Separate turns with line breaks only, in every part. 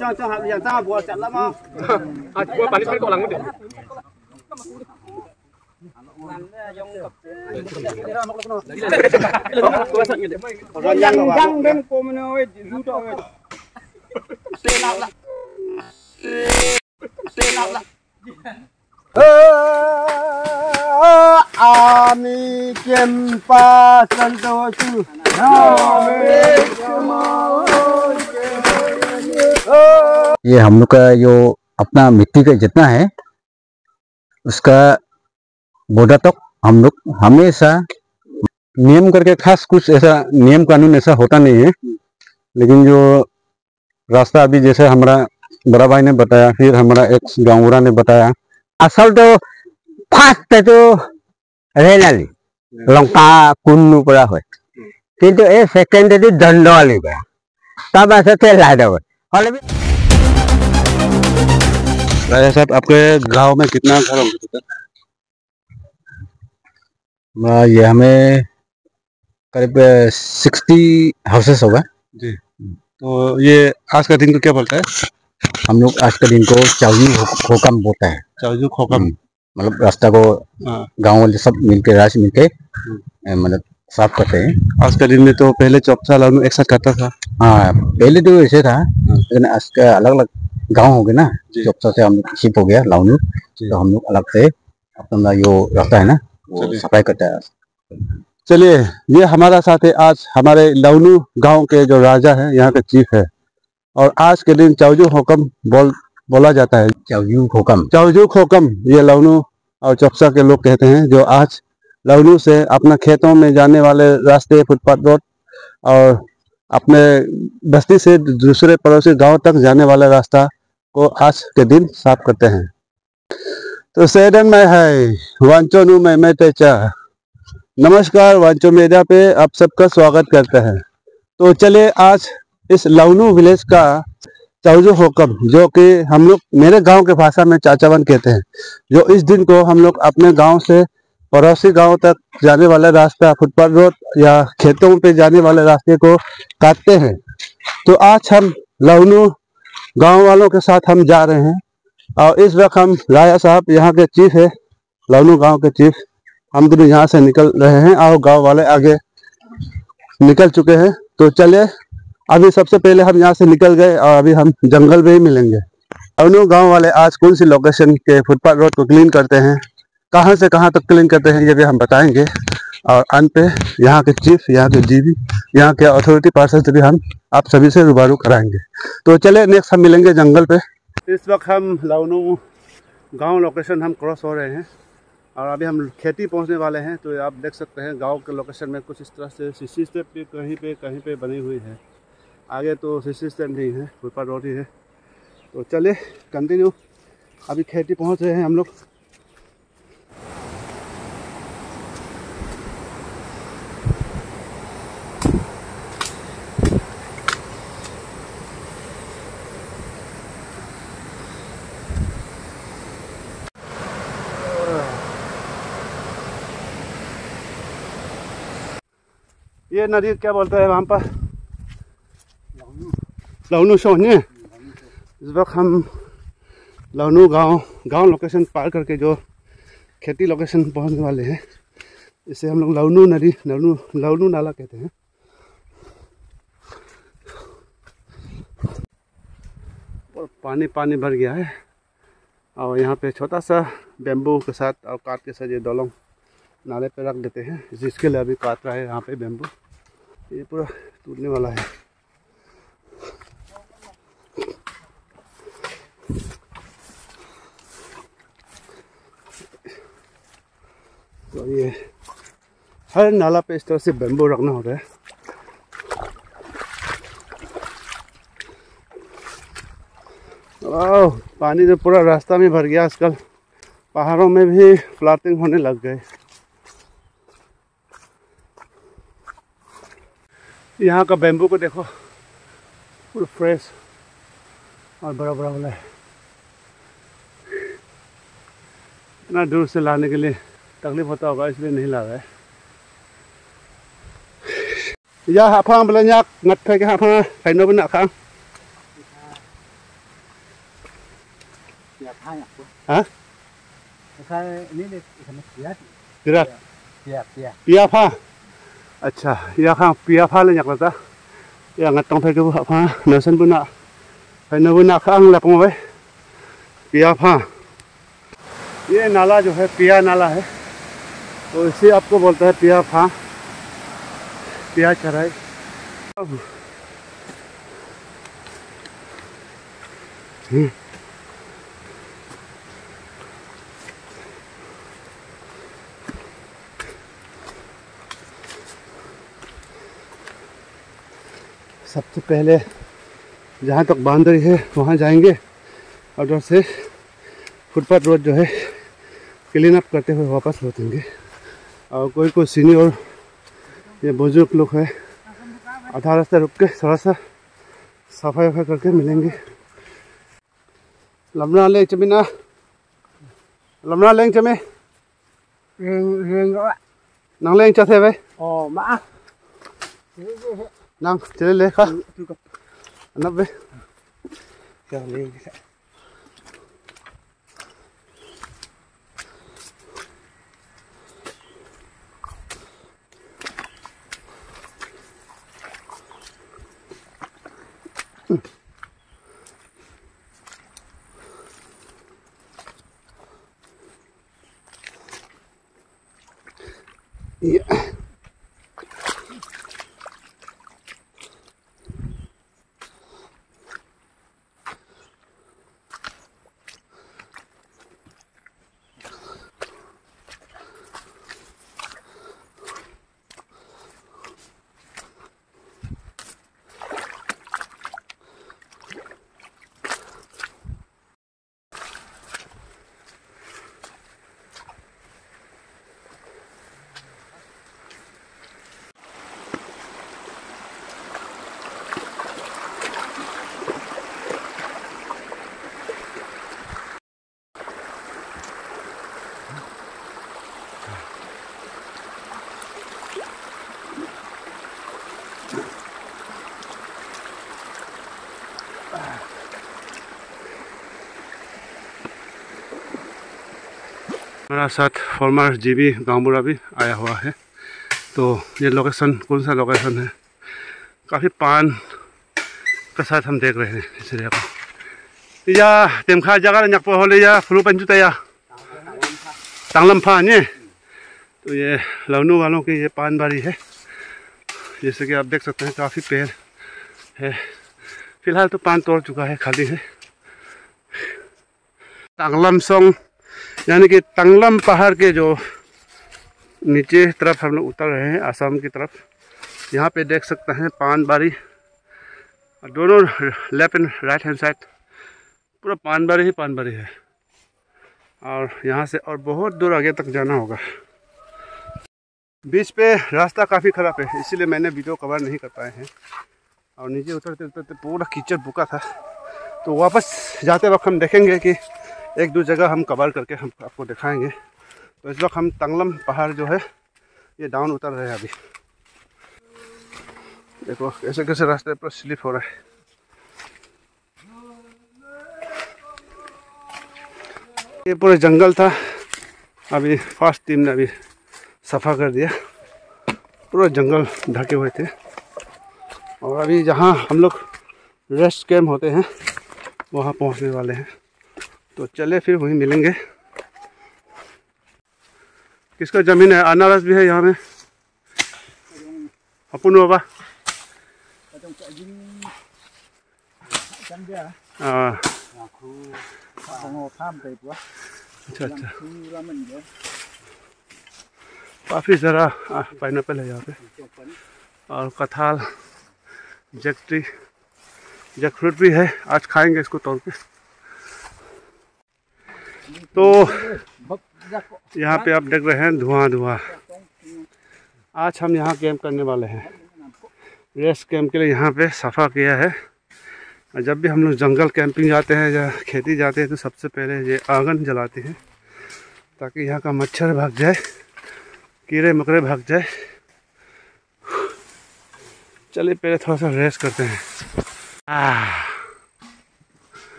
cho cho hạt ra vừa chặt lắm không?
À, qua bán đi phải có lắng đi.
Yang yang ben komunoi juto. Selap lah. Selap lah. Ami kempa santosu.
ये हम लोग का जो अपना मिट्टी का जितना है, उसका बोडा तक तो हम लोग हमेशा नियम करके खास कुछ ऐसा नियम कानून ऐसा होता नहीं है। लेकिन जो रास्ता अभी जैसे हमारा बड़ा भाई ने बताया, फिर हमारा एक गांवरा ने बताया, असल तो फास्ट तो रेलाली लंका कुन्नू पड़ा हुआ কিন্তু এই ছেকেণ্ডেটো দণ্ডৱালীৰ পৰা তাৰপাছতে লাইডৰ হ'লে
राजा साहब आपके गांव में कितना घर होंगे टोटल?
आ, ये हमें करीब सिक्सटी हाउसेस होगा
तो ये आज का दिन को क्या बोलता है
हम लोग आज के दिन को चावली खोकम बोलता है
चावजू खोकम
हम्म, मतलब रास्ता को
हाँ।
गांव वाले सब मिलके राश मिलके ए, मतलब साफ़ करते हैं।
आज का दिन में तो पहले चौपसा लानू एक साथ करता था।
हाँ पहले तो ऐसे था लेकिन आज का अलग अलग गाँव हो गए ना। चौपसा से हम लोग शिप हो गया लाउनू तो हम लोग अलग से अपना जो रास्ता है ना वो। सफ़ाई करता है।
चलिए ये हमारा साथ है आज हमारे लवनू गाँव के जो राजा है यहाँ के चीफ है। और आज के दिन चावजू हुकम बोल बोला जाता है।
चावली खोकम
चावजू खोकम ये लवनू और चौपसा के लोग कहते हैं जो आज लवनू से अपना खेतों में जाने वाले रास्ते, फुटपाथ रोड और अपने बस्ती से दूसरे पड़ोसी गाँव तक जाने वाला रास्ता को आज के दिन साफ़ करते हैं। तो सेडन में है वांचोनू में मैं तेचा नमस्कार, वांचो मीडिया पे आप सबका स्वागत करते हैं। तो चलिए आज इस लवनू विलेज का चाउजो होकम, जो कि हम लोग मेरे गाँव के भाषा में चाचावन कहते हैं, जो इस दिन को हम लोग अपने गाँव से पड़ोसी गाँव तक जाने वाले रास्ता फुटपाथ रोड या खेतों पे जाने वाले रास्ते को काटते हैं। तो आज हम लवनू गाँव वालों के साथ हम जा रहे हैं और इस वक्त हम राया साहब यहाँ के चीफ है। लवनू गाँव के चीफ हम दोनों यहाँ से निकल रहे हैं और गाँव वाले आगे निकल चुके हैं। तो चलिए, अभी सबसे पहले हम यहाँ से निकल गए और अभी हम जंगल में ही मिलेंगे। लवनू गाँव वाले आज कौन सी लोकेशन के फुटपाथ रोड को क्लीन करते हैं? कहाँ से कहाँ तक क्लीन करते हैं, ये भी हम बताएँगे। और अंत पे यहाँ के चीफ यहाँ के जीबी यहाँ के अथॉरिटी पर्सन से भी हम आप सभी से रूबरू कराएँगे। तो चले नेक्स्ट हम मिलेंगे जंगल पे। इस वक्त हम लवनू गाँव लोकेशन हम क्रॉस हो रहे हैं और अभी हम खेती पहुँचने वाले हैं तो आप देख सकते हैं गाँव के लोकेशन में कुछ इस तरह से सीसी स्टेप भी कहीं पे कहीं पे बनी हुई है। आगे तो सीसी स्टेप नहीं है फुटपाथ रोड ही है। तो चलिए कंटिन्यू अभी खेती पहुँच रहे हैं हम लोग। ये नदी क्या बोलते हैं वहाँ पर? लवनू सोने इस वक्त हम लवनू गाँव गाँव लोकेशन पार करके जो खेती लोकेशन पहुँचने वाले हैं, इसे हम लोग लवनू नदी, लवनू लवनू नाला कहते हैं। और पानी पानी भर गया है। और यहाँ पे छोटा सा बेम्बू के साथ और काट के साथ ये डोलोंग नाले पे रख देते हैं। जिसके लिए अभी काट रहा है यहाँ पे बेम्बू ये पूरा टूटने वाला है। तो ये हर नाला पे इस तरह से बेम्बू रखना होता है। पानी तो पूरा रास्ता में भर गया आजकल। पहाड़ों में भी फ्लाटिंग होने लग गए। यहाँ का बेम्बू को देखो। पूरा फ्रेश और बड़ा बड़ा वाला है। इतना दूर से लाने के लिए तकलीफ होता होगा इसलिए नहीं ला रहा है। ya hafang bela nyak ngat kai ka kai no bena khang ya khang ha kai ni ni अच्छा या खा पिया फा लेक या ना फैग हफा ना ना खांग लपो भाई पिया फा ये नाला जो है पिया नाला है तो इसे आपको बोलता है पिया फा पिया चराई सबसे पहले जहाँ तक बाउंड्री है वहाँ जाएँगे। और उधर से फुटपाथ रोड जो है क्लीन अप करते हुए वापस लौटेंगे और कोई कोई सीनियर ये बुज़ुर्ग लोग है आधा रास्ता रुक के थोड़ा सा सफ़ाई वफाई करके मिलेंगे। लमना ले चमिना लमना लेंगे चमे। नंग भाई।
ओ माँ।
Nang, chile
le, ha. Anap be. Kau ni. Yeah.
हमारा साथ फॉर्मर जी बी भी आया हुआ है। तो ये लोकेशन कौन सा लोकेशन है? काफ़ी पान के साथ हम देख रहे हैं इस एरिया को। या तेमखा जगह नकपो हो या, फ्लू पंचू तया? तांगलम्फा ने तो ये लवनू वालों की ये पान बारी है। जैसे कि आप देख सकते हैं, काफ़ी पेड़ है। फ़िलहाल तो पान तोड़ चुका है, खाली है। तांगलम सोंग यानी कि तंगलम पहाड़ के जो नीचे तरफ़ हम लोग उतर रहे हैं, आसाम की तरफ़, यहाँ पे देख सकते हैं पान बारी। दोनों left and right hand side, पूरा पान बारी ही पान बारी है। और यहाँ से और बहुत दूर आगे तक जाना होगा। बीच पे रास्ता काफ़ी ख़राब है, इसीलिए मैंने वीडियो कवर नहीं कर पाए हैं। और नीचे उतरते उतरते पूरा कीचड़ बुका था। तो वापस जाते वक्त हम देखेंगे कि एक दो जगह हम कवर करके हम आपको दिखाएँगे। तो इस वक्त हम तंगलम पहाड़ जो है, ये डाउन उतर रहे हैं अभी। देखो, कैसे कैसे रास्ते पर स्लिप हो रहा है। ये पूरे जंगल था। अभी फास्ट टीम ने अभी सफ़ा कर दिया। पूरा जंगल ढके हुए थे। और अभी जहाँ हम लोग रेस्ट कैम्प होते हैं, वहाँ पहुँचने वाले हैं। तो चले फिर वहीं मिलेंगे। किसका ज़मीन है? अनारस भी है यहाँ में। अपन बाबा। हाँ। अच्छा अच्छा। काफ़ी ज़रा पाइन एपल है यहाँ पे। और कथाल जक फ्रूट भी है। आज खाएँगे इसको तोड़ के तो यहाँ पे आप देख रहे हैं धुआँ धुआँ। आज हम यहाँ कैंप करने वाले हैं। रेस्ट कैंप के लिए यहाँ पे सफ़ा किया है। जब भी हम लोग जंगल कैंपिंग जाते हैं या खेती जाते हैं तो सबसे पहले ये आँगन जलाते हैं, ताकि यहाँ का मच्छर भाग जाए, कीड़े मकड़े भाग जाए। चलिए, पहले थोड़ा सा रेस्ट करते हैं।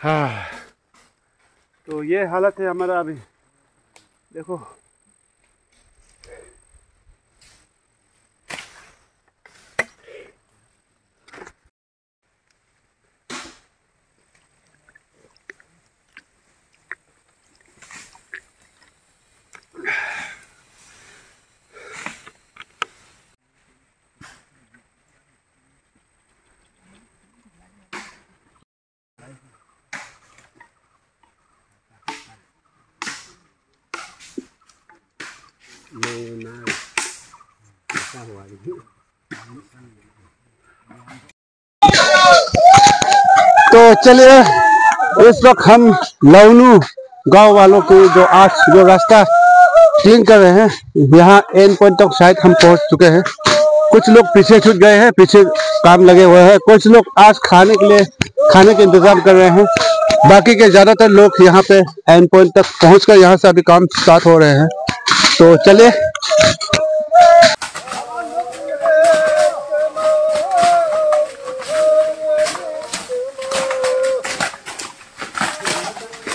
हाँ तो ये हालत है हमारा अभी। देखो तो चलिए, इस वक्त हम लवनू गाँव वालों के जो आज जो रास्ता क्लीन कर रहे हैं, यहाँ एंड पॉइंट तक शायद हम पहुँच चुके हैं। कुछ लोग पीछे छूट गए हैं, पीछे काम लगे हुए हैं। कुछ लोग आज खाने के लिए, खाने के इंतज़ाम कर रहे हैं। बाकी के ज़्यादातर लोग यहाँ पे एंड पॉइंट तक पहुंचकर यहाँ से अभी काम स्टार्ट हो रहे हैं। तो चलिए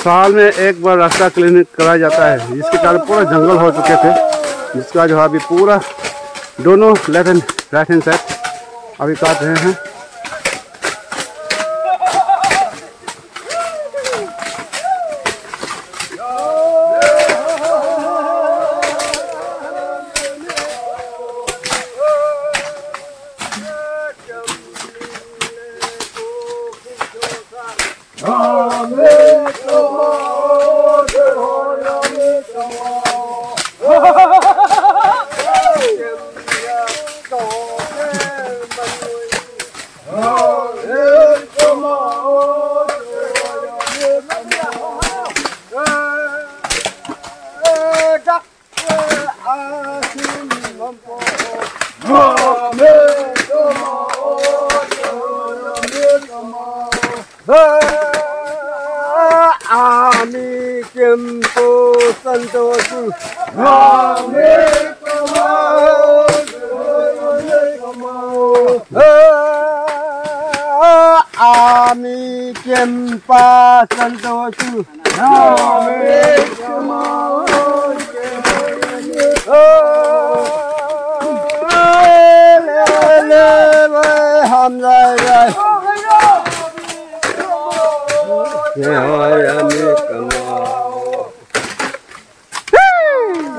साल में एक बार रास्ता क्लीन कराया जाता है। जिसके कारण पूरा जंगल हो चुके थे। जिसका जो अभी पूरा दोनों left and right hand side अभी काट रहे हैं।
Ram Rai Rai Nghe hỏi em đi cầm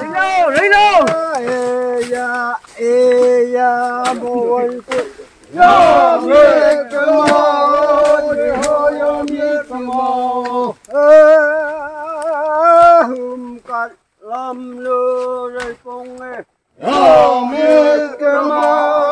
Rino, Rino Eya, eya, buồn quỷ Yo, mi cầm mò Đi hỏi yo, mi cầm mò Hùm cắt làm lừa rồi phong nghe Yo, mi cầm mò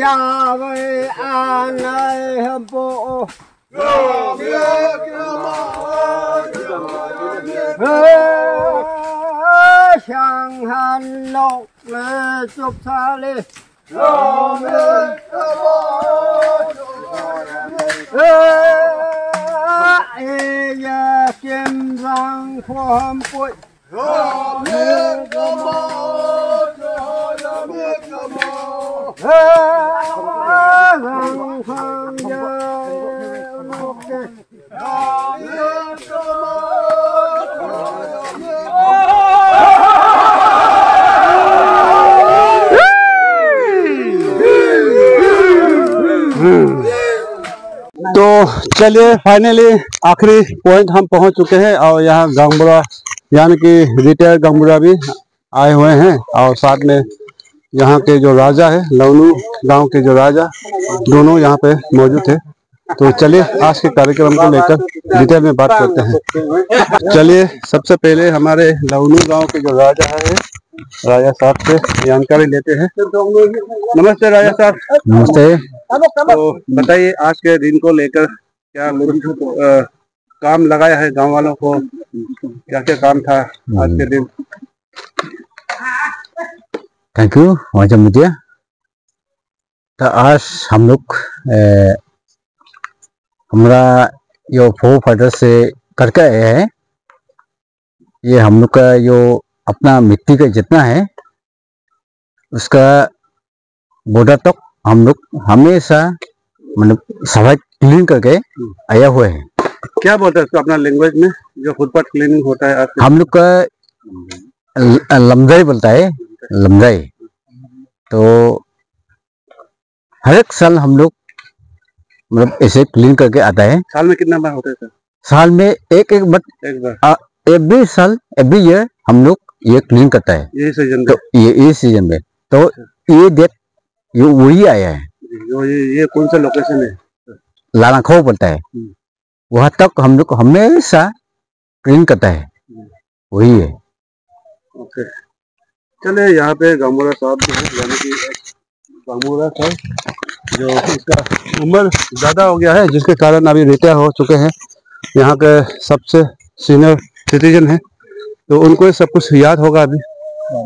ya vai anai hampo go go go sang han lộc, lê chúc xa lê. Go go go ê ya kim răng khoa hâm bụi go go go go go go go
तो चलिए finally आखिरी point हम पहुँच चुके हैं और यहाँ गंगबुरा यानी कि रिटायर्ड गंगबुरा भी आए हुए हैं और साथ में यहाँ के जो राजा है लवनू गाँव के जो राजा दोनों यहाँ पे मौजूद थे तो चलिए आज के कार्यक्रम को लेकर डिटेल में बात करते हैं। चलिए सबसे पहले हमारे लवनू गाँव के जो राजा है राजा साहब से जानकारी लेते हैं। नमस्ते राजा साहब।
नमस्ते।
तो बताइए आज के दिन को लेकर क्या काम लगाया है गाँव वालों को? क्या क्या काम था आज के दिन?
थैंक यू वाजम मीडिया तो आज हम लोग हमारा यो फो फाइटर से करके आए हैं ये हम लोग का यो अपना मिट्टी का जितना है उसका बॉर्डर तक हम लोग हमेशा मतलब सफ़ाई क्लीन करके आया हुआ है
क्या बोलते हैं इसको अपना लैंग्वेज में जो फुटपाथ क्लीनिंग होता है
हम लोग का लमजाई बोलता है लमजाई। तो हर एक साल हम लोग मतलब ऐसे क्लीन करके आता है।
साल में कितना बार होता है सर?
साल में एक एक बट
एक बार।
एवरी साल एवरी ईयर हम लोग ये क्लीन करता है।
यही सीज़न
तो ये ये सीज़न में। तो ये डेट ये वही आया है।
ये ये कौन सा लोकेशन है?
लाना खो बोलता है। वहाँ तक हम लोग हमेशा क्लीन करता है। वही है।
ओके। चले यहाँ पे गामोरा साहब जो है यानी कि एक गामोरा साहब जो इसका उम्र ज़्यादा हो गया है जिसके कारण अभी रिटायर हो चुके हैं यहाँ के सबसे सीनियर सिटीजन है तो उनको ये सब कुछ याद होगा अभी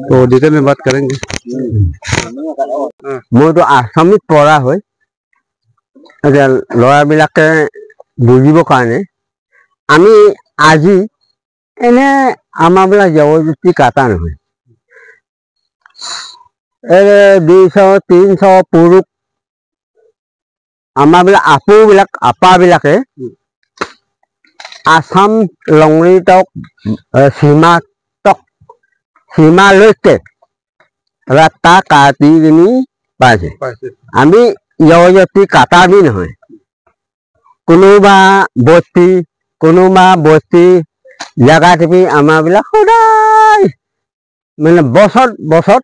तो डिटेल में बात करेंगे
মইতো আছামিত পঢ়া হয় এতিয়া ল'ৰাবিলাকে বুজিবৰ কাৰণে আমি আজি এনে আমাৰবিলাক জবৰদস্তি কাটা নহয় এই দুইশ তিনিশ পুৰুষ আমাৰবিলাক আপুবিলাক আপাবিলাকে আছাম লংৰিতক সীমাতক সীমালৈকে ৰাস্তা কাটি কিনি পাইছে আমি জবৰদস্তি কাটাবি নহয় কোনোবা বস্তি কোনোবা বস্তি জেগা টিপি আমাৰবিলাক সদায় মানে বছৰত বছৰত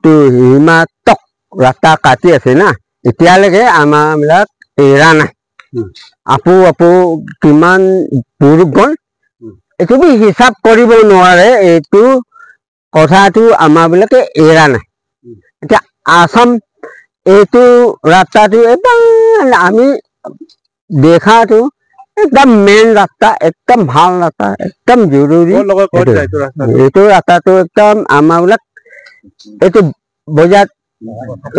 তো সীমাতক ৰাস্তা কাটি আছে না। এতিয়ালৈকে আমাৰবিলাক এৰা নাই। আপো আপো কিমান পুৰুষগণ এইটো বি হিচাপ কৰিব নোৱাৰে এইটো কথাটো আমাৰবিলাকে এৰা নাই। এতিয়া আসাম এইটো ৰাস্তাটো একদম আমি দেখাটো একদম মেইন রাস্তা একদম ভালো রাস্তা একদম
জরুরি
এইটো ৰাস্তাটো একদম আমাৰবিলাক এইটো বজাত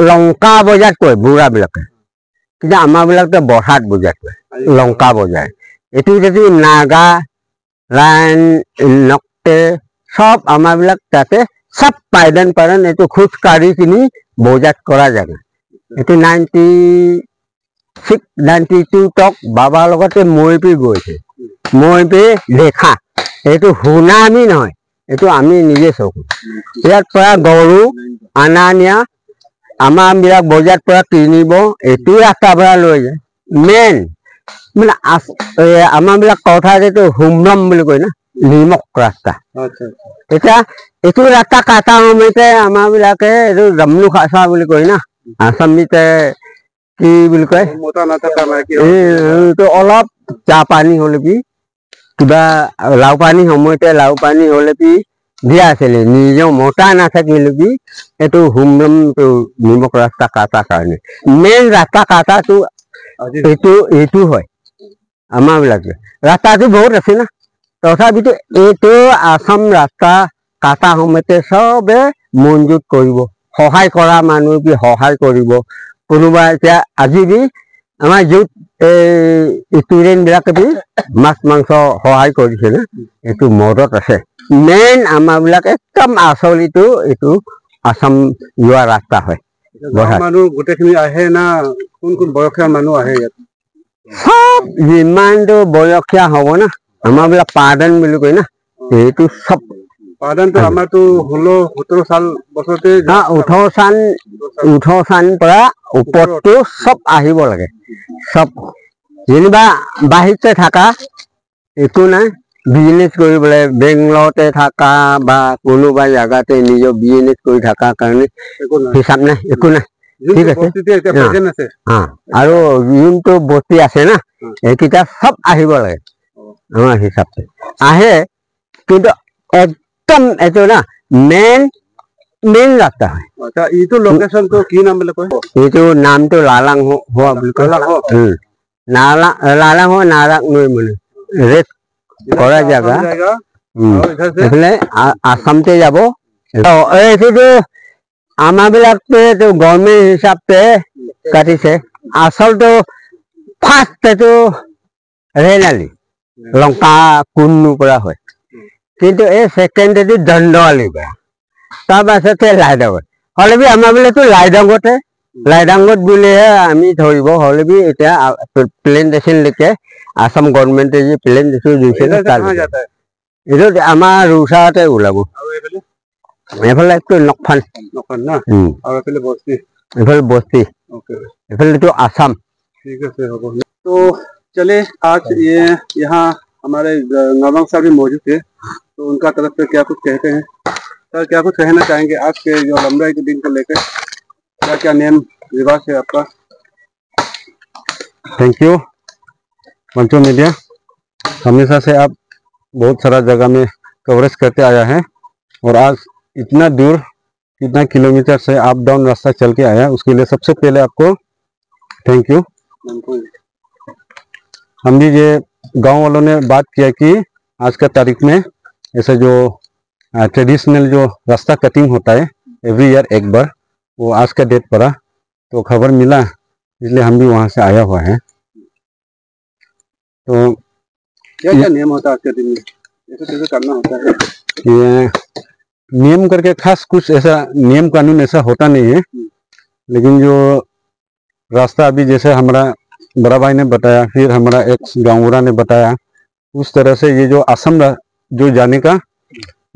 লংকা বজাত কয় বুঢ়াবিলাকে। কিন্তু আমাৰবিলাকে বহাত বজাত কয় লংকা বজায় এইটো যদি নাগা লাইন নক্তে চব আমাৰবিলাক তাতে চব পাইডেন পাইডেন এইটো খোজকাঢ়ি কিনি বজাত কৰা জাগা। এইটো নাইণ্টি ছিক্স নাইনটি টু টক বাবাৰ লগতে মৰিপি গৈছে। মৰিপি লেখা। এইটো শুনা আমি নহয় এইটো আমি নিজে চকু। ইয়াত পৰা গৰু আনা নিয়া আমাৰবিলাক বজাৰত পৰা কিনিব এইটো ৰাস্তাৰ পৰা লৈ যায়। মেইন মানে আমাৰবিলাক কথা যে এইটো হুমদম বুলি কয় না নিমখ ৰাস্তা। এতিয়া এইটো ৰাস্তা কাটা সময়তে আমাৰবিলাকে এইটো জামলু খাচা বুলি কয় না আচামিতে কি বুলি কয়? অলপ চাহ পানী হলে পি কিবা লাও পানী সময়তে লাও পানী হলে পি দিয়া আছিলে নিজৰ মতা নাথাকিলে কি? এইটো হুমলম নিমখ ৰাস্তা কাটাৰ কাৰণে। মেইন ৰাস্তা কাটাটো এইটো এইটো হয়। আমাৰবিলাকে ৰাস্তাটো বহুত আছে না? তথাপিতো এইটো আসাম ৰাস্তা কাটা সময়তে চবে মনযুত কৰিব। সহায় কৰা মানুহ কি সহায় কৰিব? কোনোবা এতিয়া আজি বি আমাৰ য'ত এই ষ্টুডেণ্টবিলাকে বি মাছ মাংস সহায় কৰিছে না এইটো মদত আছে। মেইন আমাৰবিলাক একদম আচলিটো এইটো আছাম যোৱা ৰাস্তা হয়।
মানুহ গোটেইখিনি আহে না কোন কোন বয়সীয়া মানুহ আহে ইয়াত?
চব যিমানটো বয়সীয়া হ'ব না আমাৰবিলাক পাৰ্ডন বুলি কয় না সেইটো চব
পাদানটো আমাৰতো ষোল্ল সোতৰ চাল বছৰতে
ওঠৰ চান ওঠৰ চান পৰা ওপৰতো চব আহিব লাগে। চব। যেনিবা বাহিৰতে থকা একো নাই। বিজনেছ কৰিবলৈ বেংগলৰতে থকা বা কোনোবা জেগাতে নিজৰ বিজনেছ কৰি থকাৰ কাৰণে
একো
হিচাপ নাই একো নাই। ঠিক আছে। আৰু যোনটো বস্তি আছে না। এইকেইটা চব আহিব লাগে। আমাৰ হিচাপে আহে কিন্তু একদম এইটো না মেইন মেইন ৰাস্তা হয়
আচ্ছা এইটো লোকেশ্যনটো কি নাম বুলি কয়
এইটো নামটো লালাং হ- হোৱা বুলি কয়
লালাং হ?
উম। नाला लाला हो नारा नई মানে রেড কৰা জাগা
जाएगा
উম।
और इधर से
এইফালে আ- আসামতে যাব অ- এইটোতো আমাৰ বিলাকতে এইটো গভৰ্ণমেণ্ট হিচাপে কাটিছে আচলটো ফাৰ্ষ্ট এইটো ৰেলালি লংকা কুন্নুৰ পৰা হয় কিন্তু এই ছেকেণ্ড এইটো দণ্ডৱালীৰ পৰা তাৰপাছতে লাইডাঙত হ'লে বি আমাৰ বোলেতো লাইডাঙতে লাইডাঙত বুলিহে আমি ধৰিব হ'লে বি এতিয়া প্লেণ্টেশ্যনলৈকে আসাম গভৰ্ণমেণ্টে যে প্লেণ্টেশ্যন দিছে
इधर से कहाँ
তালৈকে।
जाता है
এইটো আমাৰ ৰুচাতে ওলাব
और ये पहले
এইফালে একটু নকফান
नौकर ना
উম,
और पहले बस्ती
এইফালে বস্তি
ओके
এইফালেতো আসাম
ठीक है सर होगा तो चले आज ये यहाँ हमारे नौलंग साहब भी मौजूद थे तो उनका तरफ़ से क्या कुछ कहते हैं? सर क्या कुछ कहना चाहेंगे आज के जो लमराई के दिन को लेकर? क्या क्या नियम रिवाज है आपका?
थैंक यू पंचो मीडिया हमेशा से आप बहुत सारा जगह में कवरेज करते आया है और आज इतना दूर इतना किलोमीटर से अप डाउन रास्ता चल के आया उसके लिए सबसे पहले आपको थैंक यू हम भी ये गाँव वालों ने बात किया कि आज का तारीख में ऐसे जो ट्रेडिशनल जो रास्ता कटिंग होता है एवरी ईयर एक बार वो आज का डेट पड़ा तो खबर मिला इसलिए हम भी वहाँ से आया हुआ है। तो
क्या क्या नियम होता है आज के दिन में? ऐसे करना होता है।
ये नियम करके खास कुछ ऐसा नियम कानून ऐसा होता नहीं है। लेकिन जो रास्ता अभी जैसे हमारा बड़ा भाई ने बताया फिर हमारा एक गांवरा ने बताया उस तरह से ये जो असम जो जाने का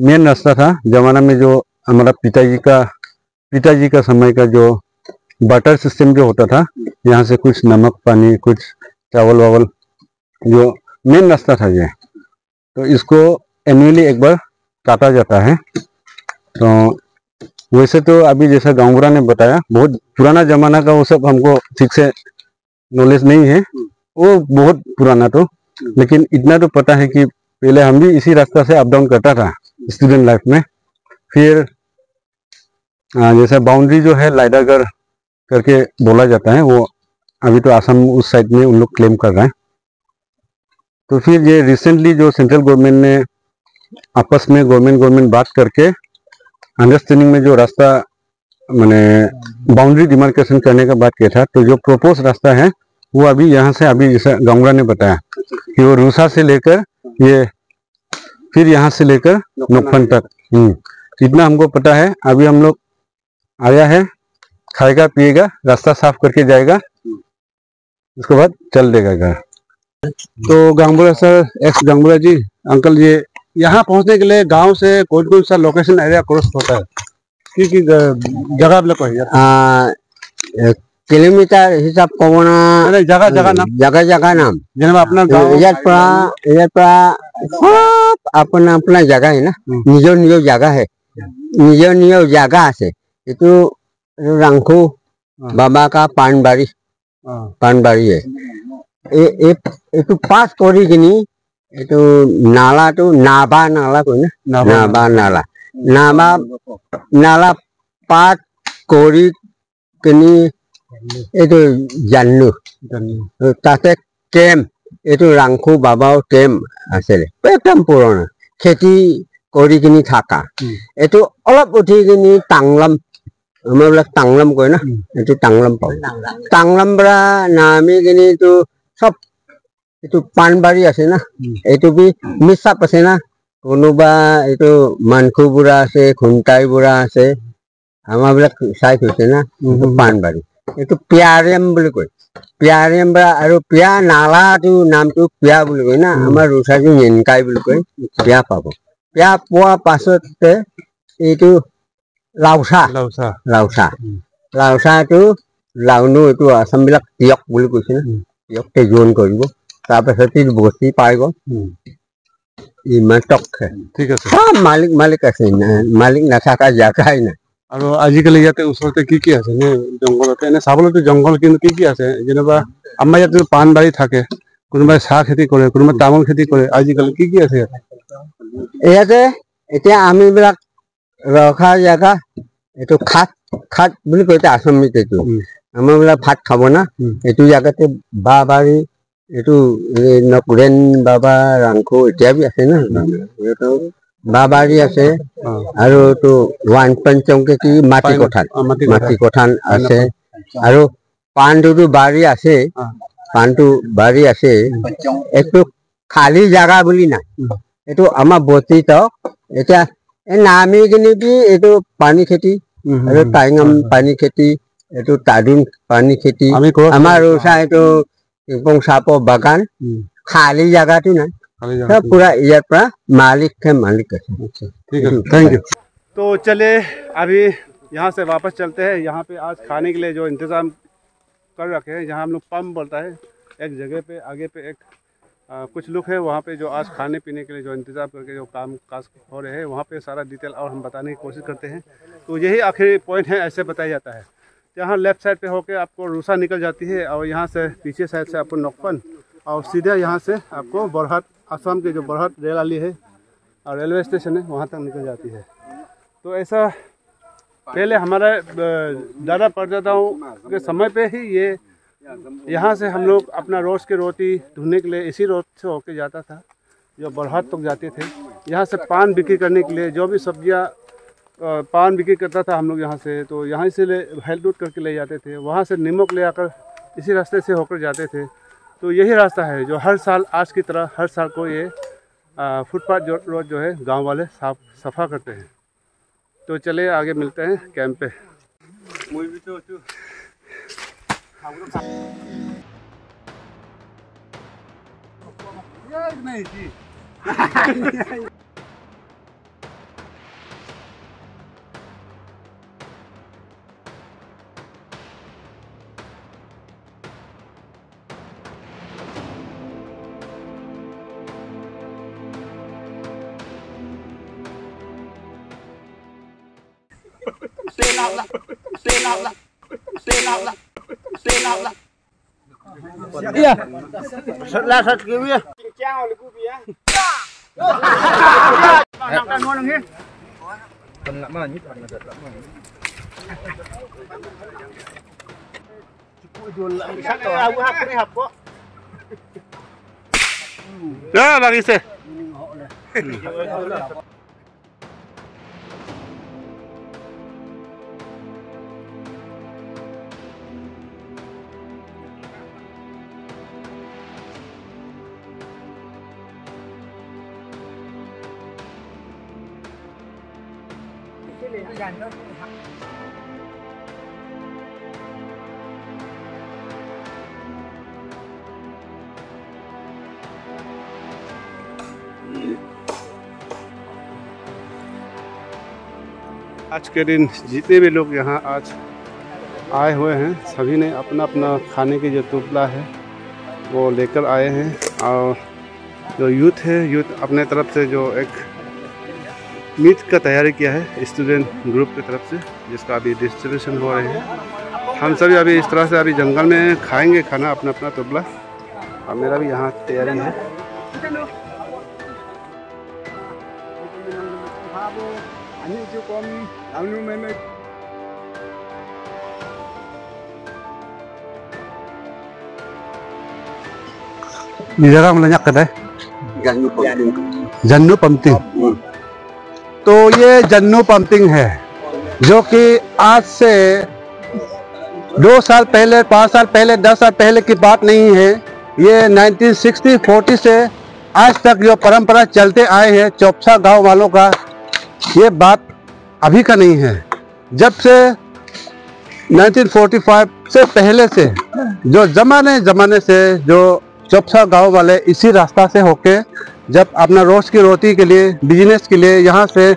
मेन रास्ता था, जमाना में जो हमारा पिताजी का पिताजी का समय का जो बटर सिस्टम जो होता था, यहाँ से कुछ नमक, पानी, कुछ चावल वावल जो मेन रास्ता था ये। तो इसको एनुअली एक बार काटा जाता है। तो वैसे तो अभी जैसा गांवरा ने बताया, बहुत पुराना जमाना का वो सब हमको ठीक से नॉलेज नहीं है। वो बहुत पुराना तो लेकिन इतना तो पता है कि पहले हम भी इसी रास्ता से अप डाउन करता था स्टूडेंट लाइफ में। फिर जैसे बाउंड्री जो है, लाइडागर करके बोला जाता है, वो अभी तो आसाम उस साइड में उन लोग क्लेम कर रहे हैं। तो फिर ये रिसेंटली जो सेंट्रल गवर्नमेंट ने आपस में गवर्नमेंट गवर्नमेंट बात करके अंडरस्टैंडिंग में जो रास्ता, मैंने बाउंड्री डिमार्केशन करने का बात किया था तो जो प्रोपोज रास्ता है, वो अभी यहाँ से अभी जैसा गांगड़ा ने बताया, कि वो रूसा से लेकर ये फिर यहाँ से लेकर नोखन तक। हम्म, इतना हमको पता है। अभी हम लोग आया है खाएगा पिएगा रास्ता साफ़ करके जाएगा। उसके बाद चल देगा घर।
तो Gangura sir ex Gangura ji uncle ये यहाँ पहुँचने के लिए गाँव से कौन कौन सा लोकेशन एरिया क्रॉस होता है? की की जगह आप लोग
কিলোমিটার হিসাব কব না
জায়গা জায়গা নাম
জায়গা জায়গা নাম
যেমন আপনার
ইয়ার পৰা ইয়ার পৰা সব আপোনাৰ আপোনাৰ জায়গা হয়
না
নিজৰ নিজৰ জায়গা হে নিজৰ নিজৰ জায়গা আছে এইটো ৰাংখু
বাবা
কা পাণবাৰী পাণবাৰী হে এইটো পাছ কৰি কিনি এইটো নালাটো নাবা নালা কয় না
নাবা
নালা নাবা নালা পাঠ কৰি কিনি এইটো জানো তাতে কেম্প এইটো ৰাংখু বাবাও কেম্প আছিলে। একদম পুৰণা। খেতি কৰি কিনি থাকা। এইটো অলপ উঠি কিনি টাংলাম আমাৰ বিলাক টাংলাম কয় না। এইটো টাংলাম পাব টাংলাম। পৰা নামি কিনি এইটো চব এইটো পাণবাৰী আছে না। এইটো বি মিছাপ আছে না? কোনোবা এইটো মানখু বুঢ়া আছে খুন্তাই বুঢ়া আছে। আমাৰ বিলাক চাই থৈছে না? পাণবাৰী। এইটো পিয়াৰিয়াম বুলি কয়। পিয়াৰিয়াম পৰা আৰু পিয়া নালাটো নামটো পিয়া বুলি কয় না। আমাৰ ৰুচাটো মেনকাই বুলি কয় পিয়া পাব। পিয়া পোৱাৰ পাছতে এইটো
লাউচা
লাওচা।
উম।
লাওচাটো লাউনো এইটো আচাম বিলাক তিয়ক বুলি কৈছে না।
উম।
তিয়ককে জোৰণ কৰিব। তাৰপাছত এইটো বস্তি পাই গ'ল। ইমান টক
ঠিক আছে।
মালিক মালিক আছে মালিক নাথাকা জাগাই নাই
আৰু আজিকালি ইয়াতে ওচৰতে কি কি আছে? নে জংঘলতে এনে চাবলৈতো জংঘল কিন্তু কি কি আছে? যেনিবা আমাৰ ইয়াতে পাণ বাৰী থাকে কোনোবাই চাহ খেতি কৰে কোনোবাই তামোল খেতি কৰে আজিকালি কি কি আছে ইয়াতে?
ইয়াতে এতিয়া আমি বিলাক ৰখা জেগা এইটো খাট খাট বুলি কয় আচামিত এইটো।
উম।
আমাৰ বিলাক ভাত খাব না। এইটো জেগাতে বাঁহ বাৰী এইটো এই নকুৰেণ বাবা ৰাংখো এতিয়া আছে ন। বাবাৰী আছে আৰু এইটো ওৱান পঞ্চমকে কি মাটি কঁঠাল মাটি কঁঠাল আছে। আৰু পাণটোতো বাৰী আছে। পাণটো বাৰী আছে। এইটো খালী জাগা বুলি নাই। এইটো আমাৰ বৰ্তিত। এতিয়া এই নামি কিনি বি এইটো পানী খেতি আৰু টাইঙাম পানী খেতি এইটো তাদোন পানী খেতি। আমাৰ ৰোচা এইটো চাপৰ বাগান। খালী জাগাটো নাই। हाँ, पूरा एयर पर मालिक के मालिक है अच्छा,
ठीक है। हम्म, थैंक यू
तो चले अभी यहाँ से वापस चलते हैं। यहाँ पे आज खाने के लिए जो इंतज़ाम कर रखे हैं जहाँ हम लोग पम्प बोलता है एक जगह पे आगे पे एक आ, कुछ लोग हैं वहाँ पे जो आज खाने पीने के लिए जो इंतज़ाम करके जो काम काज हो रहे हैं वहाँ पे सारा डिटेल और हम बताने की कोशिश करते हैं। तो यही आखिरी पॉइंट है ऐसे बताया जाता है। जहाँ लेफ़्ट साइड पे होके आपको रूसा निकल जाती है और यहाँ से पीछे साइड से आपको नोकपन और सीधे यहाँ से आपको बरहट, आसाम के जो बरहट रेल आली है और रेलवे स्टेशन है, वहाँ तक निकल जाती है। तो ऐसा पहले हमारे दादा परदादाओं के समय पे ही ये, यहाँ से हम लोग अपना रोज़ की रोटी ढूँढने के लिए इसी रोड से होके जाता था, जो बरहत तक जाते थे। यहाँ से पान बिक्री करने के लिए, जो भी सब्ज़ियाँ पान बिक्री करता था हम लोग यहाँ से तो यहाँ से ले हेल्प लूट करके ले जाते थे। वहाँ से नमक ले आकर इसी रास्ते से होकर जाते थे। तो यही रास्ता है जो हर साल आज की तरह हर साल को ये फुटपाथ जो रोड जो है गाँव वाले साफ़ सफ़ा करते हैं। तो चले आगे मिलते हैं कैंप पे। Tên nào dạ Tên nào dạ Tên nào dạ Tên nào dạ
Iya. Setelah satu kiri. Ciao
lu kubi
ya.
Nang nang nang nang. Kan lak mana ni? Kan lak mana? Cukup jual lak. Satu aku hap ni hap kok.
Ya, lagi sih. के दिन जितने भी लोग यहाँ आज आए हुए हैं, सभी ने अपना अपना खाने की जो टुकड़ा है, वो लेकर आए हैं। और जो यूथ है, यूथ अपने तरफ़ से जो एक मीट का तैयारी किया है, स्टूडेंट ग्रुप की तरफ़ से, जिसका अभी डिस्ट्रीब्यूशन हो रहे हैं। हम सभी अभी इस तरह से अभी जंगल में खाएँगे खाना अपना अपना टुकड़ा और मेरा भी यहाँ तैयारी है।
ये जगह में लन्या कर रहे जन्नू पंपिंग तो ये जन्नू पंपिंग है जो कि आज से दो साल पहले पाँच साल पहले दस साल पहले की बात नहीं है ये 1960 40 से आज तक जो परंपरा चलते आए हैं चौपसा गाँव वालों का ये बात अभी का नहीं है। जब से 1945 से पहले से जो जमाने जमाने से जो चौपसा गाँव वाले इसी रास्ता से होके जब अपना रोज की रोटी के लिए बिज़नेस के लिए यहाँ से,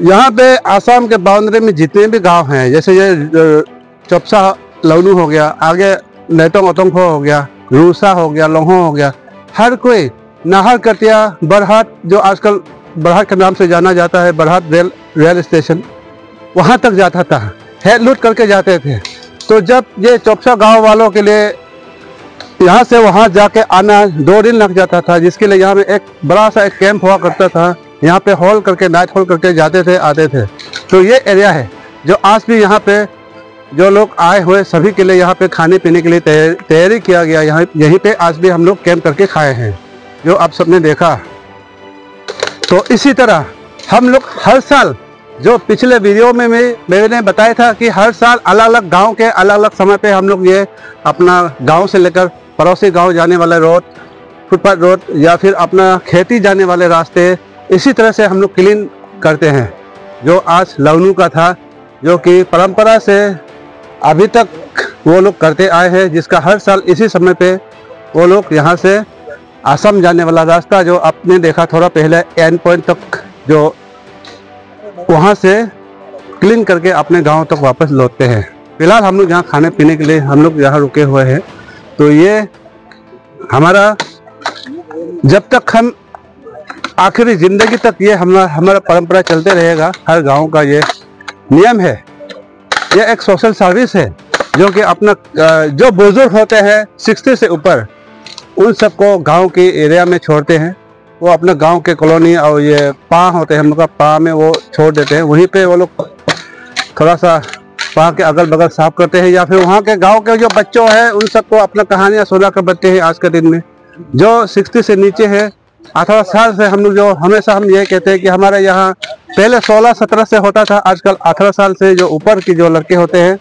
यहाँ पे आसाम के बाउंड्री में जितने भी गाँव हैं, जैसे ये चौपसा लवनू हो गया, आगे नेटोंग ओतोंगफो हो गया, रूसा हो गया लोहो हो गया, हर कोई नाहर कटिया बरहाट जो आजकल बरहाट के नाम से जाना जाता है बरहाट रेल रेल स्टेशन। वहाँ तक जाता था। हेड लूट करके जाते थे। तो जब ये चौपसा गाँव वालों के लिए यहाँ से वहाँ जाके आना दो दिन लग जाता था, जिसके लिए यहाँ में एक बड़ा सा एक कैंप हुआ करता था। यहाँ पे हॉल करके नाइट हॉल करके जाते थे, आते थे। तो ये एरिया है, जो आज भी यहाँ पे
जो लोग आए हुए, सभी के लिए यहाँ पे खाने पीने के लिए तैयार- किया गया। यहाँ, यहीं पे आज भी हम लोग कैंप करके खाए हैं, जो आप सबने देखा। तो इसी तरह हम लोग हर साल, जो पिछले वीडियो में मैं, मैंने बताया था कि हर साल अलग अलग गाँव के अलग अलग समय पे हम लोग ये अपना गाँव से लेकर पड़ोसी गाँव जाने वाला रोड, फुटपाथ रोड या फिर अपना खेती जाने वाले रास्ते, इसी तरह से हम लोग क्लीन करते हैं। जो आज लवनू का था, जो कि परंपरा से अभी तक वो लोग करते आए हैं, जिसका हर साल इसी समय पे वो लोग यहाँ से असम जाने वाला रास्ता जो आपने देखा थोड़ा पहले एंड पॉइंट तक जो वहाँ से क्लीन करके अपने गाँव तक वापस लौटते हैं। फ़िलहाल हम लोग यहाँ खाने पीने के लिए हम लोग यहाँ रुके हुए हैं। तो ये हमारा जब तक हम आखिरी ज़िंदगी तक ये हमारा हमारा परंपरा चलते रहेगा, हर गाँव का ये नियम है। ये एक सोशल सर्विस है, जो कि अपना जो बुज़ुर्ग होते हैं, सिक्सटी से ऊपर उन सबको गाँव के एरिया में छोड़ते हैं। वो अपने गाँव के कॉलोनी और ये पा होते हैं, हम लोग का पा में वो छोड़ देते हैं। वहीं पे वो लोग थोड़ा सा पा के अगल बगल साफ़ करते हैं या फिर वहाँ के गाँव के जो बच्चों हैं, उन सबको अपना कहानियाँ सुना कर बच्चे हैं आज के दिन में। जो सिक्सटी से नीचे है, अठारह साल से हम लोग जो, हमेशा हम ये कहते हैं कि हमारे यहाँ पहले सोलह सत्रह से होता था, आजकल अठारह साल से जो ऊपर की जो लड़के होते हैं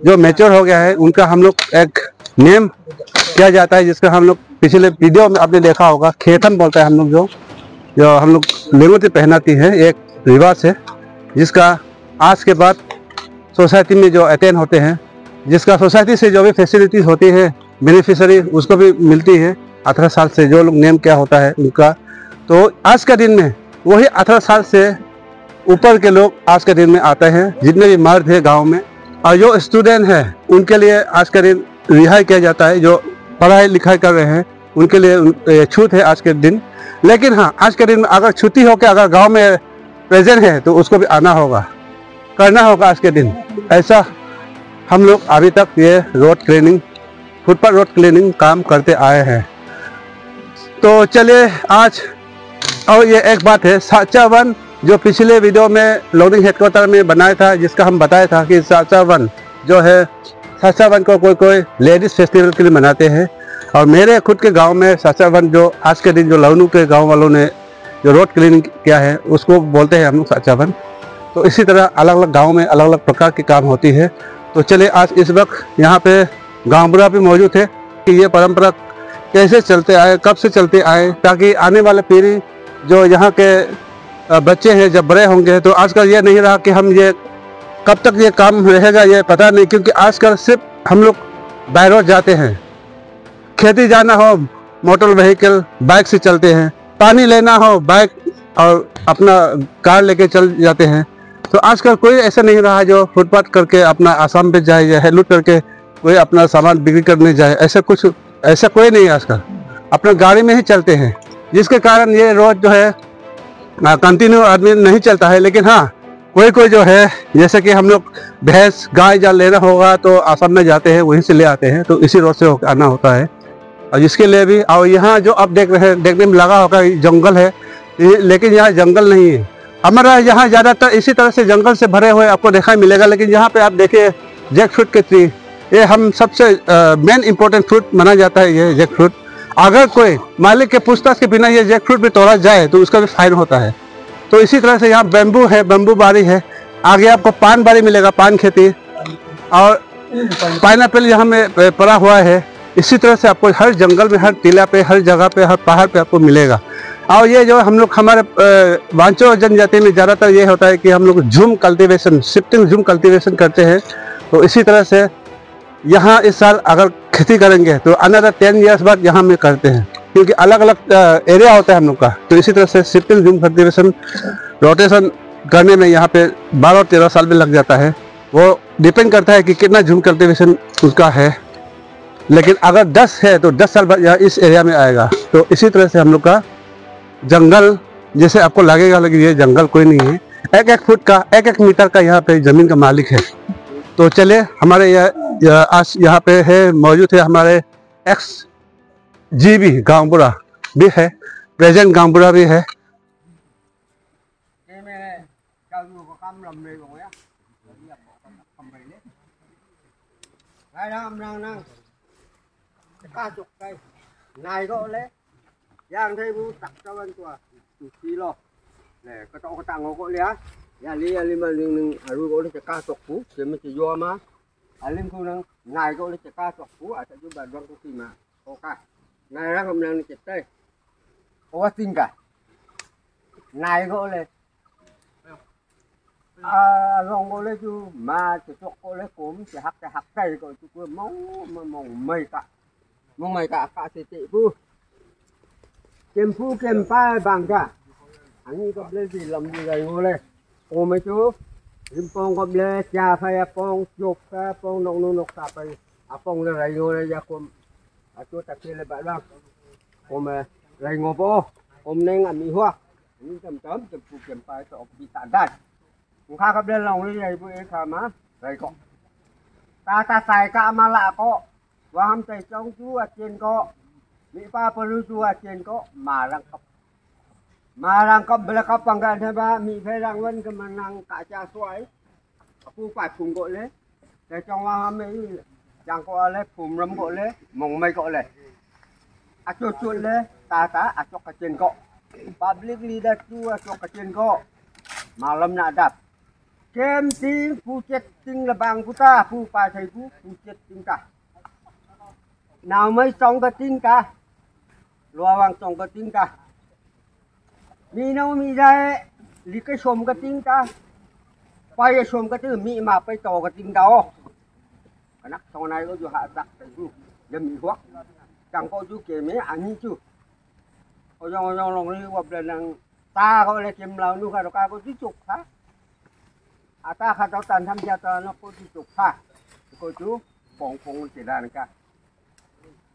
जो मेच्योर हो गया है, उनका हम लोग एक नेम किया जाता है, जिसका हम लोग पिछले वीडियो में आपने देखा होगा। खेतन बोलता है हम लोग जो जो हम लोग लेंगोती पहनाती है, एक रिवाज है, जिसका आज के बाद सोसाइटी में जो अटेंड होते हैं, जिसका सोसाइटी से जो भी फैसिलिटीज़ होती है बेनिफिशरी उसको भी मिलती है, अठारह साल से जो लोग नेम क्या होता है उनका। तो आज का दिन में, वही अठारह साल से ऊपर के लोग आज के दिन में आते हैं, जितने भी मर्द है गाँव में और जो स्टूडेंट है, उनके लिए आज का दिन रिहाई किया जाता है, जो पढ़ाई लिखाई कर रहे हैं, उनके लिए छूट है आज के दिन। लेकिन हाँ आज के दिन अगर छुट्टी होकर अगर गाँव में प्रेजेंट है तो उसको भी आना होगा, करना होगा आज के दिन। ऐसा हम लोग अभी तक ये road cleaning footpath road cleaning काम करते आए हैं। तो चलिए आज, और ये एक बात है, साचा वन जो पिछले वीडियो में लोडिंग हेडक्वार्टर में बनाया था, जिसका हम बताया था कि साचा वन जो है, साचा वन को कोई कोई लेडीज़ फेस्टिवल के लिए मनाते हैं। और मेरे खुद के गाँव में साचा वन जो आज के दिन जो लवनू के गाँव वालों ने जो रोड क्लीनिंग किया है, उसको बोलते हैं हम लोग साचा वन। तो इसी तरह अलग अलग गाँव में अलग अलग प्रकार के काम होती है। तो चलिए आज इस वक्त यहाँ पे गांवबुरा भी मौजूद है कि ये परंपरा कैसे चलते आए, कब से चलते आए, ताकि आने वाले पीढ़ी जो यहाँ के बच्चे हैं, जब बड़े होंगे तो आजकल ये नहीं रहा कि हम ये कब तक ये काम रहेगा, ये पता नहीं, क्योंकि आजकल सिर्फ़ हम लोग बाय जाते हैं। खेती जाना हो, मोटर व्हीकल, बाइक से चलते हैं। पानी लेना हो, बाइक और अपना कार लेके चल जाते हैं। तो आजकल कोई ऐसा नहीं रहा जो फुटपाथ करके अपना आसाम पे जाए या हेलूट करके कोई अपना सामान बिक्री करने जाए। ऐसा कुछ, ऐसा कोई नहीं आजकल। अपना गाड़ी में ही चलते हैं, जिसके कारण ये रोड जो है कंटिन्यू आदमी नहीं चलता है, लेकिन हाँ कोई कोई जो है, जैसे कि हम लोग भैंस, गाय जा लेना होगा तो आसाम में जाते हैं, वहीं से ले आते हैं तो इसी रोड से होकर आना होता है। और इसके लिए भी, और यहाँ जो आप देख रहे हैं, देखने में लगा होगा जंगल है लेकिन यहाँ जंगल नहीं है। हमारा यहाँ ज़्यादातर इसी तरह से जंगल से भरे हुए आपको देखा मिलेगा, लेकिन यहाँ पे आप देखिए जैक फ्रूट के ट्री ये हम सबसे मेन इम्पोर्टेंट फ्रूट माना जाता है, ये जैक फ्रूट अगर कोई मालिक के पूछताछ के बिना ये जैक फ्रूट भी तोड़ा जाए तो उसका भी फाइन होता है। तो इसी तरह से यहाँ बेम्बू है बेम्बू बारी है। आगे आपको पान बारी मिलेगा, पान खेती। और पाइन एपल यहाँ में पड़ा हुआ है। इसी तरह से आपको हर जंगल में, हर टीला पे, हर जगह पे, हर पहाड़ पे आपको मिलेगा। और ये जो हम लोग हमारे वांचो जनजाति में ज़्यादातर ये होता है कि हम लोग झूम कल्टीवेशन शिफ्टिंग झूम कल्टीवेशन करते हैं। तो इसी तरह से यहाँ इस साल अगर खेती करेंगे तो अनदर टेन ईयर्स बाद यहाँ में करते हैं। क्योंकि अलग अलग एरिया होता है हम लोग का। तो इसी तरह से शिफ्टिंग जूम कल्टीवेशन रोटेशन करने में यहाँ पे बारह तेरह साल में लग जाता है। वो डिपेंड करता है कि कितना जूम कल्टीवेशन उसका है। लेकिन अगर दस है तो दस साल बाद यहाँ इस एरिया में आएगा। तो इसी तरह से हम लोग का जंगल, जैसे आपको लगेगा लेकिन ये जंगल कोई नहीं है एक एक फुट का एक एक मीटर का यहाँ पे ज़मीन का मालिक है। तो चलिए, हमारे यहाँ- आज यहाँ पे है मौजूद है हमारे एक्स जी भी गांवपुरा भी है प्रेजेंट गांवपुरा भी है
ai đang đang đang ca chục cây này gỗ lẽ giang thấy bu tặng cho bên tua chủ khí lo nè có tao có tặng gỗ lẽ ya li ya li mà ling ling aru gỗ lẽ ca chục phú chỉ mới chỉ vô mà alim ku nang nai go le chaka so ku a ta jumba dong ku ma o ka nai ra kom nang ni chete o wa tin ka nai go le à rong go le chu ma chu chok go le kum chi hak ta hak tai go chu ku mong mong mai ka mong mai ka ka se te bu kem phu kem pa bang ka anh có lấy gì làm gì rồi ngồi đây ôm mấy chú? ริมปองก็เลจาพยาปองจบพยาปองนกนูนกตาไปอาปองเลยไรโยเลยยาคมอาจุตะเคียนเลยบ้านคมไรงบอคมเน่งอะมีหัวนี่จำจำจะปลูกเก็บไปต่อปีตาได้ผมข้ากับเดินลงเลยออยๆพวกเอ๋ขามะไรก็ตาตาใส่กะมาละก็วางใจจ้องชั่วเจนก็มีป้าปรุชัวเจนก็มาลังกับ รำก็เลยมองไม่ก็เลยอาจุดจุดเลยตาตาอาจกกะเจนก็ public leader จูอาจกกะเจนก็ malam nak dap kem ting Phuket ting lebang puta pu pa thai pu Phuket ting ka nào mới xong cái ting ka loa wang xong cái ting ka mi no mi dai li cái xôm cái ting ka quay cái xôm cái thứ mi mà phải to cái ting đâu cái nắp sau này có chú hạ tắc thai pu để mi hoắc. Chẳng có chú kể mấy anh như chú ôi dòng dòng lòng đi gặp lần năng ta có lẽ kiếm lâu nu khai có tí chục hả, à ta khai tao tàn tham gia ta nó có tí chục hả, cô chú phòng phòng chỉ là cả.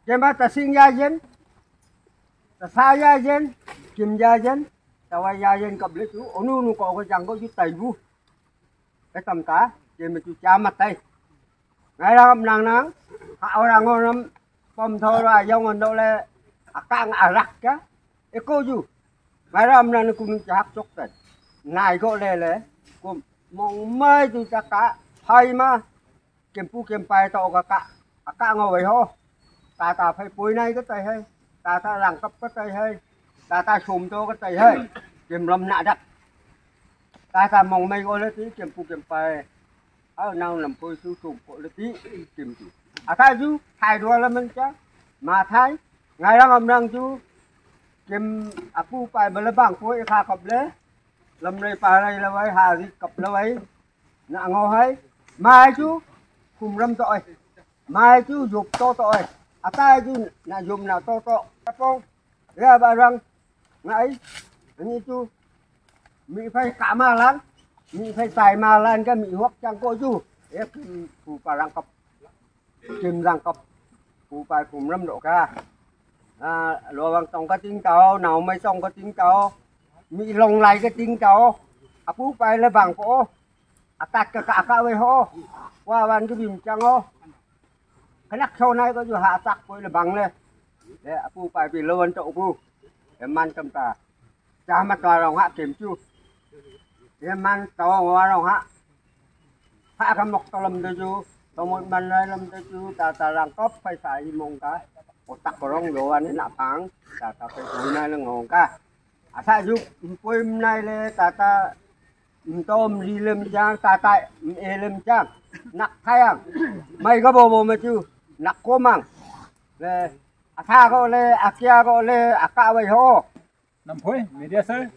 Kiếm ba ta sinh gia dân. Ta tao ai ra dân cầm lấy chú? Ổn luôn có cái rằng có chú tẩy vu cái tầm cá thì mình chú cha mặt đây ngay ra cầm nàng nàng hạo nàng ngon lắm bom thơ ra dông anh đâu lẽ à càng à rắc chứ cái cô chú ngay ra cầm nàng cũng chắc chốc tầy này có lẽ lẽ cũng mong mai chú cha cá hay mà, kiếm phu kiếm bài tao cả cả. Cả ngồi vậy ho ta ta phải bồi này cái tay hay, ta ta làm cấp cái tay hay ta ta sùm cho cái tay hơi kiểm lâm nạ đập ta ta mong mày gọi là tí kiểm phụ kiểm phải ở nào làm phôi su sùm gọi là tí kiểm chủ à ta chú thay đua là mình chứ mà thay ngày đang ông đang chú kiểm à phụ phải bờ bảng phôi khá cọp lẽ lâm này phải đây là vậy hà gì cọp là vậy nạ ngô hay. Mai chú cùng lâm tội. Mai chú dục to tội. À ta chú là dùng nào to to, các con ra bà rằng nãy anh ấy chú. Mỹ phải cả mà lan mỹ phải xài mà lan cái mỹ hoặc chẳng có chú. Ép phù bà răng cọc chìm răng cọc phù bà cùng năm độ ca à lo bằng trong cái tiếng cao nào mới xong cái tiếng cao. Mỹ lòng lại cái tiếng cao. À phù bà là bằng cổ. À tạt cả cả cả với họ qua bàn cái bìm chẳng hô, cái lắc sau này có dù hạ tạc với là bằng lên, để à, phù bà bị lâu ăn trậu phù để man cầm ta cha mặt tòa rồng hạ tìm chu. Để man tòa hoa rồng hạ. Hạ cái mọc tòa lầm tới chu. Tòa một bàn này lầm tới chu. Ta ta làm cóp phải xài mong cái. Một tắc của rong đồ anh ấy nạp phẳng ta ta phải tuổi à, nay là ngon cả à sao giúp quê nay là ta ta tôm gì lên trang ta tại e lên trang nặng thay à mày có bồ bồ mà chứ? Nặng quá mang về. आखा को ले आकिया
को ले आका वे हो नंफोय media sir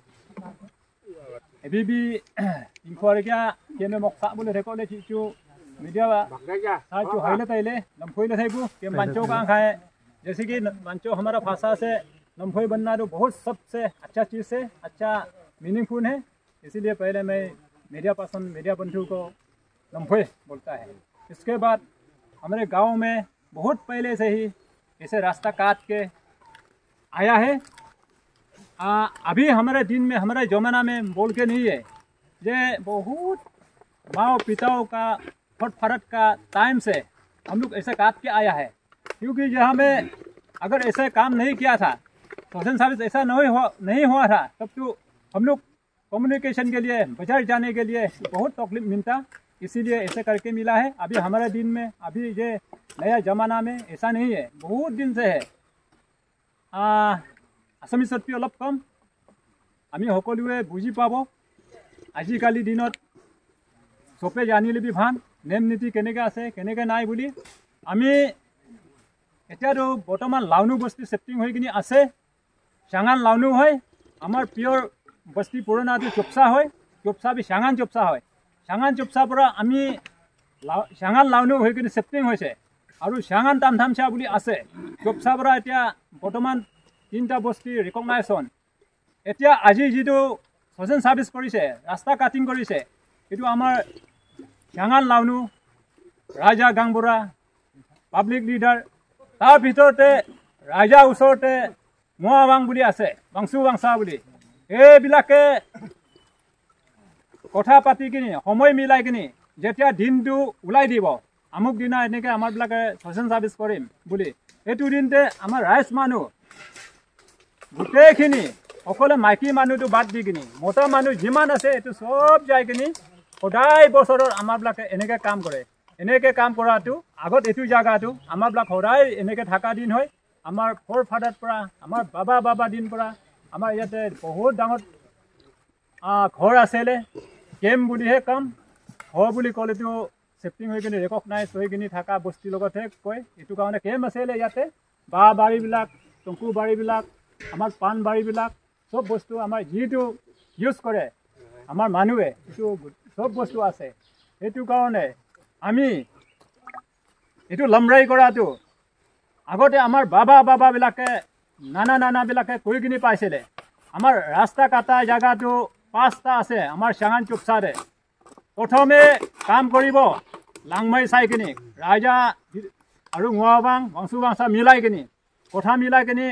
एबीबी इंफोर क्या केमे मक्सा बोले रेको ले चीचू मीडिया बा सा चू हाइले तैले नंफोय ले थाइबु के मंचो का खाए जैसे कि मंचो हमारा भाषा से नंफोय बनना रो बहुत सबसे अच्छा चीज़ से अच्छा मीनिंगफुल है इसीलिए पहले मैं मीडिया पर्सन मीडिया बंधु को नंफोय बोलता है इसके बाद हमारे गाँव में बहुत पहले से ही ऐसे रास्ता काट के आया है। आ, अभी हमारे दिन में हमारे जमाना में बोल के नहीं है। ये बहुत माओ पिताओं का फट फरट का टाइम से हम लोग ऐसे काट के आया है। क्योंकि यहाँ में अगर ऐसे काम नहीं किया था सोशल सर्विस ऐसा नहीं हुआ नहीं हुआ था तब तो हम लोग कम्युनिकेशन के लिए बाज़ार जाने के लिए बहुत तकलीफ़ मिलता। इसीलिए ऐसे करके मिला है अभी हमारे दिन में अभी ये नया जमाना में ऐसा नहीं है बहुत दिन से है আছামিছতকৈ অলপ কম আমি সকলোৱে বুজি পাব আজিকালি দিনত চবে জানি ল'বি ভান নেম নীতি কেনেকৈ আছে কেনেকৈ নাই বুলি আমি এতিয়াতো বৰ্তমান লাউনু বস্তি চেফটিং হৈ কিনি আছে চাঙান লাউনু হয় আমাৰ পিয়ৰ বস্তি পুৰণাটো চোপচা হয় চোপচা বি চাঙান চোপচা হয় চাঙান চোপচাৰ পৰা আমি চাঙান লাউনু হৈ কিনি চেফটিং হৈছে আৰু চাঙান তামধামচা বুলি আছে চোপচাৰ পৰা এতিয়া বৰ্তমান তিনিটা বস্তি ৰিকগনাইজেশ্যন এতিয়া আজি যিটো ছজেন ছাৰ্ভিচ কৰিছে ৰাস্তা কাটিং কৰিছে এইটো আমাৰ চাঙান লাউনু ৰাজা গাংবুঢ়া পাব্লিক লিডাৰ তাৰ ভিতৰতে ৰাইজা ওচৰতে মোৱাবাং বুলি আছে বাংচু বাংচা বুলি এইবিলাকে কথা পাতি কিনি সময় মিলাই কিনি যেতিয়া দিনটো ওলাই দিব আমুক দিনা এনেকৈ আমাৰবিলাকে ছচেন ছাৰ্ভিচ কৰিম বুলি সেইটো দিনতে আমাৰ ৰাইজ মানুহ গোটেইখিনি অকলে মাইকী মানুহটো বাদ দি কিনি মতা মানুহ যিমান আছে এইটো চব যাই কিনি সদায় বছৰত আমাৰবিলাকে এনেকৈ কাম কৰে। এনেকৈ কাম কৰাটো আগত এইটো জেগাটো আমাৰবিলাক সদায় এনেকৈ থকা দিন হয়। আমাৰ ফ'ৰ ফাদাৰ পৰা আমাৰ বাবা বাবা দিন পৰা আমাৰ ইয়াতে বহুত ডাঙৰ ঘৰ আছিলে। কেম্প বুলিহে কাম। ঘৰ বুলি ক'লেতো চেফটিং হৈ কিনি ৰেকগনাইজ হৈ কিনি থকা বস্তিৰ লগতহে কয়। এইটো কাৰণে কেম্প আছিলে ইয়াতে। বাঁহ বাৰীবিলাক টংকু বাৰীবিলাক আমাৰ পাণ বাৰীবিলাক চব বস্তু আমাৰ যিটো ইউজ কৰে আমাৰ মানুহে এইটো চব বস্তু আছে। সেইটো কাৰণে আমি এইটো লমৰাই কৰাটো আগতে আমাৰ বাবা বাবাবিলাকে নানা নানাবিলাকে কৰি কিনি পাইছিলে। আমাৰ ৰাস্তা কাটা জেগাটো পাঁচটা আছে আমাৰ চাঙান চুপচাৰে প্ৰথমে কাম কৰিব লাংমাৰি চাই কিনি ৰাইজা আৰু মোৱাবাং বংশু বাংচা মিলাই কিনি কথা মিলাই কিনি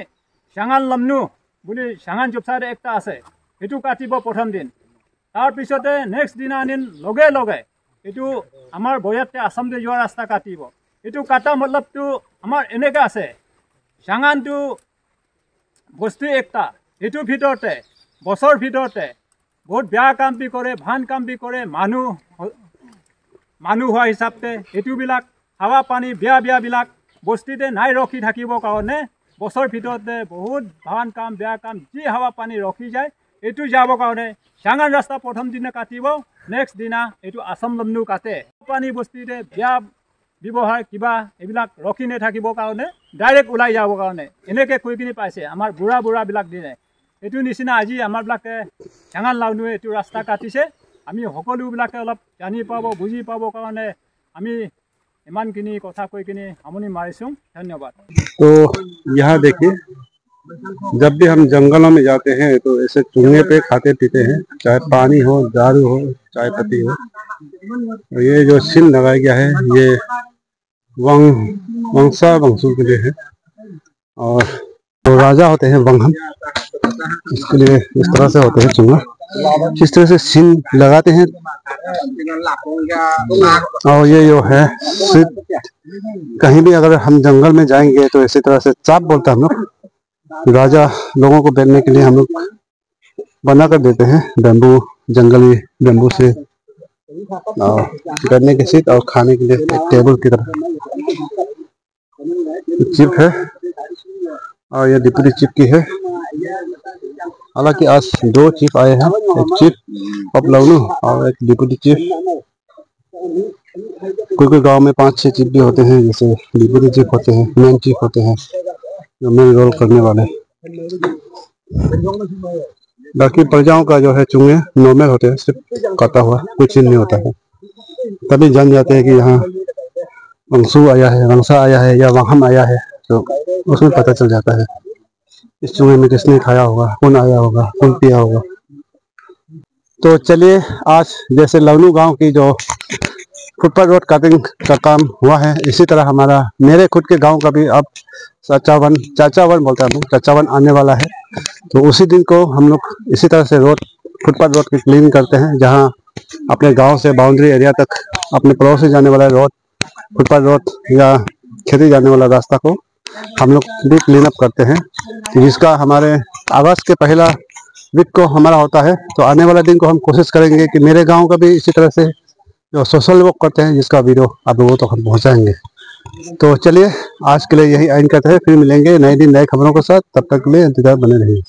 চাঙান লমনু বুলি চাঙান চুপচাৰে একটা আছে সেইটো কাটিব প্ৰথম দিন। তাৰপিছতে নেক্সট দিনা দিন লগে লগে এইটো আমাৰ বয়াতে আছামতে যোৱা ৰাস্তা কাটিব। এইটো কাটা মতলবটো আমাৰ এনেকৈ আছে চাঙানটো বস্তু একটা এইটোৰ ভিতৰতে বছৰ ভিতৰতে বহুত বেয়া কাম বি কৰে ভান কাম বি কৰে মানুহ মানুহ হোৱা হিচাপতে এইটোবিলাক হাৱা পানী বেয়া বেয়াবিলাক বস্তিতে নাই ৰখি থাকিবৰ কাৰণে বছৰ ভিতৰতে বহুত ভান কাম বেয়া কাম যি হাৱা পানী ৰখি যায় এইটো যাবৰ কাৰণে চাঙান ৰাস্তা প্ৰথম দিনা কাটিব নেক্সট দিনা এইটো আছাম লমনু কাটে। পানী বস্তিতে বেয়া ব্যৱহাৰ কিবা এইবিলাক ৰখি নাথাকিবৰ কাৰণে ডাইৰেক্ট ওলাই যাবৰ কাৰণে। এনেকৈ কৈ কিনি পাইছে আমাৰ বুঢ়া বুঢ়াবিলাক দিনে। এইটো নিচিনা আজি আমাৰবিলাকে চাঙান লাউনুৱে এইটো ৰাস্তা কাটিছে আমি সকলোবিলাকে অলপ জানি পাব বুজি পাবৰ কাৰণে আমি ইমানখিনি কথা কৈ কিনি সামৰণি মাৰিছোঁ ধন্যবাদ
तो यहाँ देखिए जब भी हम जंगलों में जाते हैं तो ऐसे चूहे पे खाते पीते हैं चाहे पानी हो दारू हो चाय पत्ती हो तो ये जो सिन लगाया गया है ये वंग वंशा वंशु के लिए है और जो राजा होते हैं वंगम इसके लिए इस तरह से होते हैं चूहा इस तरह से सिन लगाते हैं। और ये जो है कहीं भी अगर हम जंगल में जाएँगे तो इसी तरह से चाप बोलते हैं हम लोग। राजा लोगों को बैठने के लिए हम लोग बना कर देते हैं बेम्बू जंगली बेम्बू से। और बैठने की सीट और खाने के लिए एक टेबल की तरह। चिप है। और ये डिप्टी चिप की है। हालाँकि आज दो चीफ आए हैं, एक चीफ ऑफ़ लवनू और एक डिप्टी चीफ कोई कोई गाँव में पाँच छह चीफ भी होते हैं, जैसे डिप्टी चीफ होते हैं मेन चीफ होते हैं, जो मेन रोल करने वाले बाकी प्रजाओं का जो है चूहे नॉर्मल होते हैं, सिर्फ़ कटा हुआ कुछ नहीं होता है। तभी जान जाते हैं कि यहाँ वंशु आया है वंशा आया है या वाहन आया है तो उसमें पता चल जाता है। इस चूहे में किसने खाया होगा, कौन आया होगा, कौन पिया होगा। तो चलिए, आज जैसे लवनू गाँव की जो फुटपाथ रोड कटिंग का काम हुआ है, इसी तरह हमारा मेरे खुद के गाँव का भी अब चाचावन चाचावन बोलते हैं हम लोग, चाचावन आने वाला है। तो उसी दिन को हम लोग इसी तरह से रोड, फुटपाथ रोड की क्लीन करते हैं, जहाँ अपने गाँव से बाउंड्री एरिया तक अपने पड़ोस से जाने वाला रोड, फुटपाथ रोड या खेती जाने वाला रास्ता को। हम लोग भी क्लीन अप करते हैं। जिसका हमारे आवास के पहला वीक को हमारा होता है तो आने वाला दिन को हम कोशिश करेंगे कि मेरे गाँव का भी इसी तरह से जो सोशल वर्क करते हैं, जिसका वीडियो आप लोगों तक तो हम पहुँचाएँगे। तो चलिए, आज के लिए यही आइन करते हैं, फिर मिलेंगे नए दिन, नए खबरों के साथ। तब तक के लिए इंतज़ार बने रहिए।